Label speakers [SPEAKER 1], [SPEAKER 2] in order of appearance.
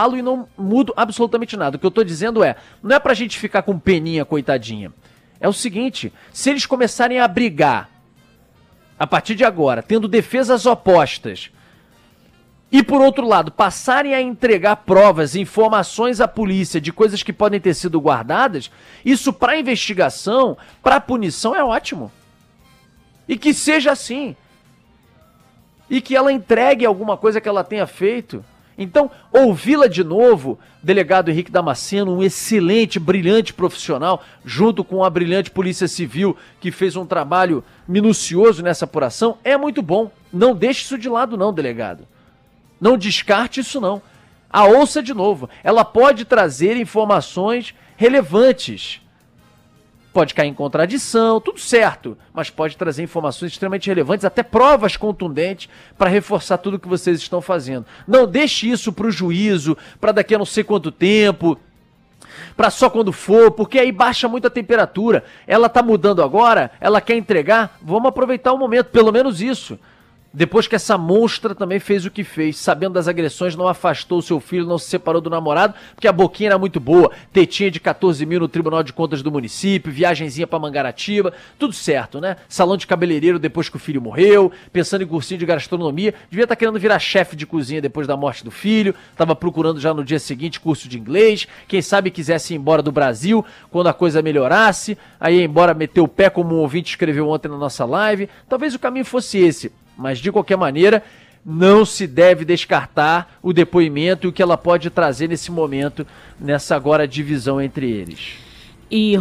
[SPEAKER 1] falo e não mudo absolutamente nada. O que eu tô dizendo é, não é pra gente ficar com peninha, coitadinha. É o seguinte, se eles começarem a brigar a partir de agora, tendo defesas opostas, e por outro lado, passarem a entregar provas, informações à polícia de coisas que podem ter sido guardadas, isso para investigação, para punição é ótimo. E que seja assim. E que ela entregue alguma coisa que ela tenha feito. Então, ouvi-la de novo, delegado Henrique Damasceno, um excelente, brilhante profissional, junto com a brilhante Polícia Civil, que fez um trabalho minucioso nessa apuração, é muito bom. Não deixe isso de lado, não, delegado. Não descarte isso, não. A ouça de novo. Ela pode trazer informações relevantes pode cair em contradição, tudo certo, mas pode trazer informações extremamente relevantes, até provas contundentes para reforçar tudo que vocês estão fazendo. Não deixe isso para o juízo, para daqui a não sei quanto tempo, para só quando for, porque aí baixa muito a temperatura. Ela tá mudando agora, ela quer entregar, vamos aproveitar o momento, pelo menos isso. Depois que essa monstra também fez o que fez, sabendo das agressões, não afastou seu filho, não se separou do namorado, porque a boquinha era muito boa, tetinha de 14 mil no Tribunal de Contas do município, viagenzinha pra Mangaratiba, tudo certo, né? Salão de cabeleireiro depois que o filho morreu, pensando em cursinho de gastronomia, devia estar tá querendo virar chefe de cozinha depois da morte do filho, estava procurando já no dia seguinte curso de inglês, quem sabe quisesse ir embora do Brasil quando a coisa melhorasse, aí embora meter o pé como um ouvinte escreveu ontem na nossa live, talvez o caminho fosse esse mas de qualquer maneira, não se deve descartar o depoimento e o que ela pode trazer nesse momento, nessa agora divisão entre eles.
[SPEAKER 2] E